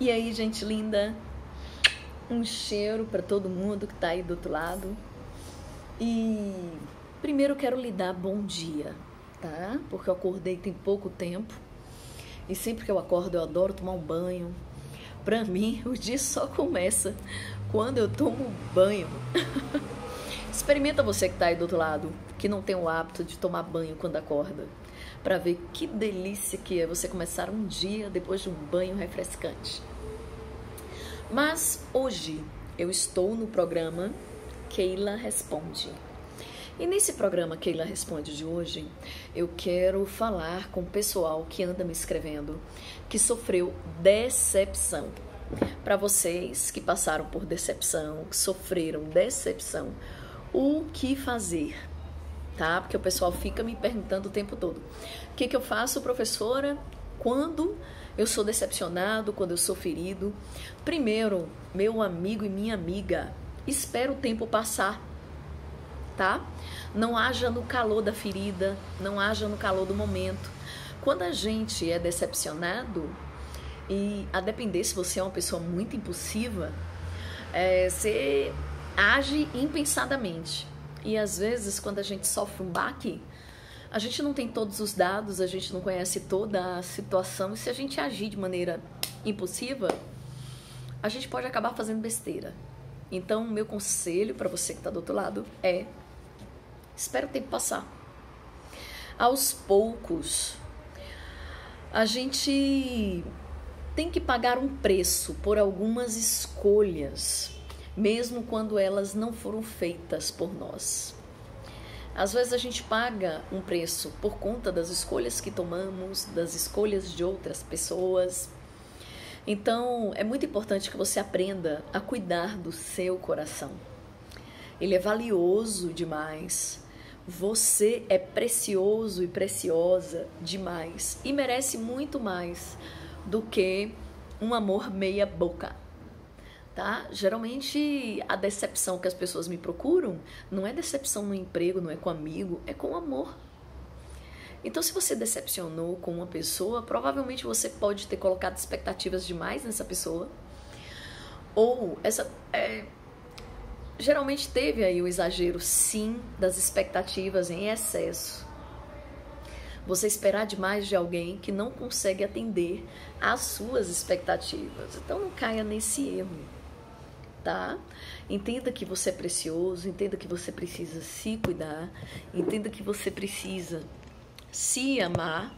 E aí, gente linda? Um cheiro para todo mundo que tá aí do outro lado. E primeiro quero lhe dar bom dia, tá? Porque eu acordei tem pouco tempo. E sempre que eu acordo eu adoro tomar um banho. Pra mim, o dia só começa quando eu tomo banho. Experimenta você que tá aí do outro lado, que não tem o hábito de tomar banho quando acorda, para ver que delícia que é você começar um dia depois de um banho refrescante. Mas hoje eu estou no programa Keila Responde. E nesse programa Keila Responde de hoje, eu quero falar com o pessoal que anda me escrevendo que sofreu decepção. Para vocês que passaram por decepção, que sofreram decepção, o que fazer? Tá? Porque o pessoal fica me perguntando o tempo todo. O que, que eu faço, professora, quando eu sou decepcionado, quando eu sou ferido. Primeiro, meu amigo e minha amiga, espera o tempo passar, tá? Não haja no calor da ferida, não haja no calor do momento. Quando a gente é decepcionado, e a depender se você é uma pessoa muito impulsiva, é, você age impensadamente. E às vezes, quando a gente sofre um baque, a gente não tem todos os dados, a gente não conhece toda a situação, e se a gente agir de maneira impulsiva, a gente pode acabar fazendo besteira. Então, meu conselho para você que está do outro lado é: espera o tempo passar. Aos poucos, a gente tem que pagar um preço por algumas escolhas, mesmo quando elas não foram feitas por nós. Às vezes a gente paga um preço por conta das escolhas que tomamos, das escolhas de outras pessoas. Então, é muito importante que você aprenda a cuidar do seu coração. Ele é valioso demais. Você é precioso e preciosa demais e merece muito mais do que um amor meia boca tá? Geralmente a decepção que as pessoas me procuram não é decepção no emprego, não é com amigo, é com amor. Então, se você decepcionou com uma pessoa, provavelmente você pode ter colocado expectativas demais nessa pessoa. Ou essa. É, geralmente teve aí o exagero, sim, das expectativas em excesso. Você esperar demais de alguém que não consegue atender às suas expectativas. Então, não caia nesse erro tá? Entenda que você é precioso, entenda que você precisa se cuidar, entenda que você precisa se amar.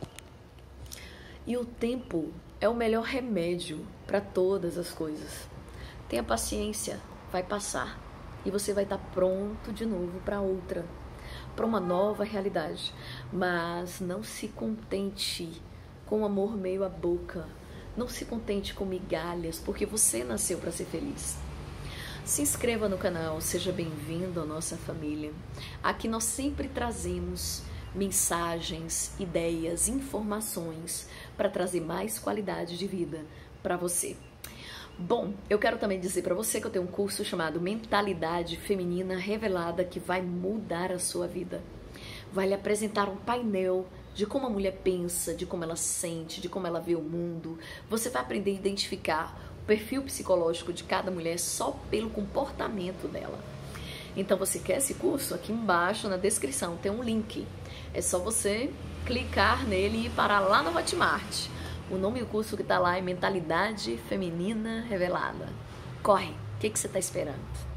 E o tempo é o melhor remédio para todas as coisas. Tenha paciência, vai passar e você vai estar pronto de novo para outra, para uma nova realidade. Mas não se contente com amor meio à boca. Não se contente com migalhas, porque você nasceu para ser feliz. Se inscreva no canal, seja bem-vindo à nossa família. Aqui nós sempre trazemos mensagens, ideias, informações para trazer mais qualidade de vida para você. Bom, eu quero também dizer para você que eu tenho um curso chamado Mentalidade Feminina Revelada que vai mudar a sua vida. Vai lhe apresentar um painel de como a mulher pensa, de como ela sente, de como ela vê o mundo. Você vai aprender a identificar perfil psicológico de cada mulher só pelo comportamento dela. Então, você quer esse curso? Aqui embaixo na descrição tem um link. É só você clicar nele e parar lá no Hotmart. O nome do curso que está lá é Mentalidade Feminina Revelada. Corre! O que, que você está esperando?